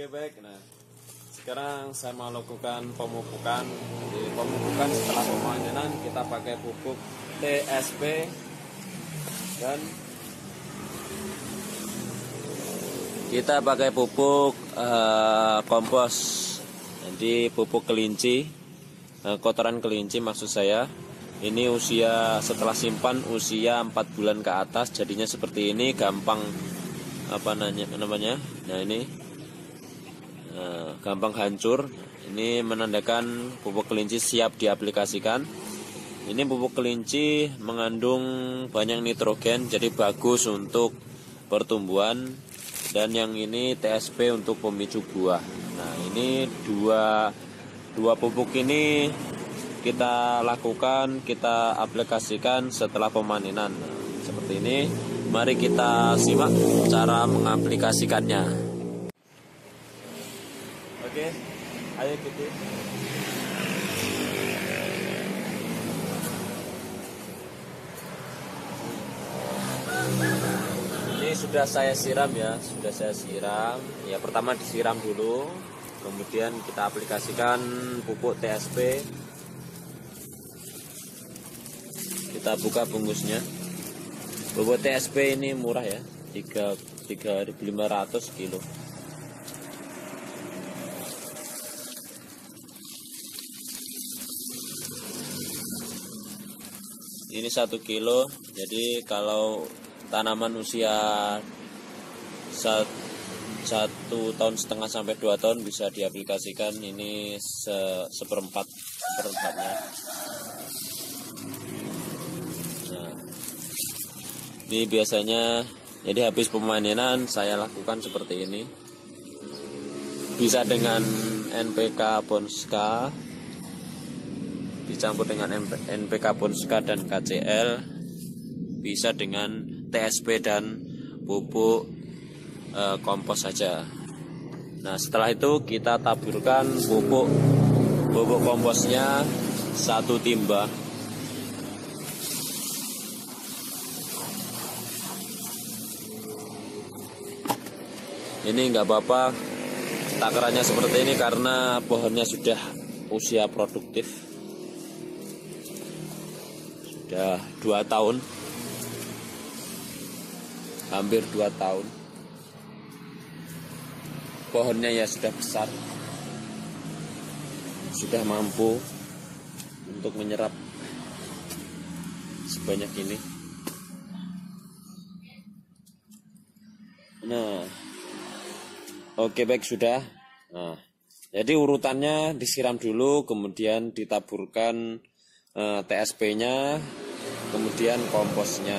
Oke baik, nah sekarang saya mau lakukan pemupukan. Jadi pemupukan setelah pemanenan kita pakai pupuk TSP dan kita pakai pupuk uh, kompos. Jadi pupuk kelinci, uh, kotoran kelinci maksud saya. Ini usia setelah simpan usia 4 bulan ke atas jadinya seperti ini gampang apa namanya nah ini Eh, gampang hancur. Ini menandakan pupuk kelinci siap diaplikasikan. Ini pupuk kelinci mengandung banyak nitrogen, jadi bagus untuk pertumbuhan. Dan yang ini TSP untuk pemicu buah. Nah ini dua dua pupuk ini kita lakukan, kita aplikasikan setelah pemanenan. Nah, seperti ini. Mari kita simak cara mengaplikasikannya. Oke, ayo kita. Ini sudah saya siram ya, sudah saya siram. Ya pertama disiram dulu, kemudian kita aplikasikan pupuk TSP. Kita buka bungkusnya. Pupuk TSP ini murah ya, 3 3.500 kilo. Ini satu kilo jadi kalau tanaman usia satu tahun setengah sampai dua tahun bisa diaplikasikan ini se, seperempat seperempatnya. Nah ini biasanya jadi habis pemanenan saya lakukan seperti ini. Bisa dengan NPK Bonska dicampur dengan NPK Ponska dan KCL bisa dengan TSP dan pupuk e, kompos saja. Nah setelah itu kita taburkan pupuk pupuk komposnya satu timba. Ini nggak apa-apa takarannya seperti ini karena pohonnya sudah usia produktif sudah dua tahun. Hampir dua tahun. Pohonnya ya sudah besar. Sudah mampu untuk menyerap sebanyak ini. Nah oke baik sudah. Nah jadi urutannya disiram dulu kemudian ditaburkan Eh, TSP-nya, kemudian komposnya.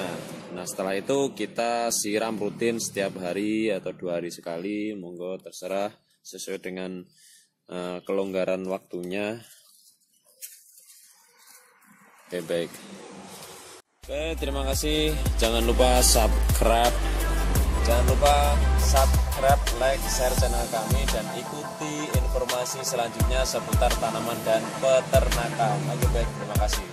Nah setelah itu kita siram rutin setiap hari atau dua hari sekali, monggo terserah sesuai dengan uh, kelonggaran waktunya. Oke baik. Oke terima kasih. Jangan lupa subscribe. Jangan lupa subscribe, like, share channel kami dan ikuti informasi selanjutnya seputar tanaman dan peternakan. Oke baik, terima kasih.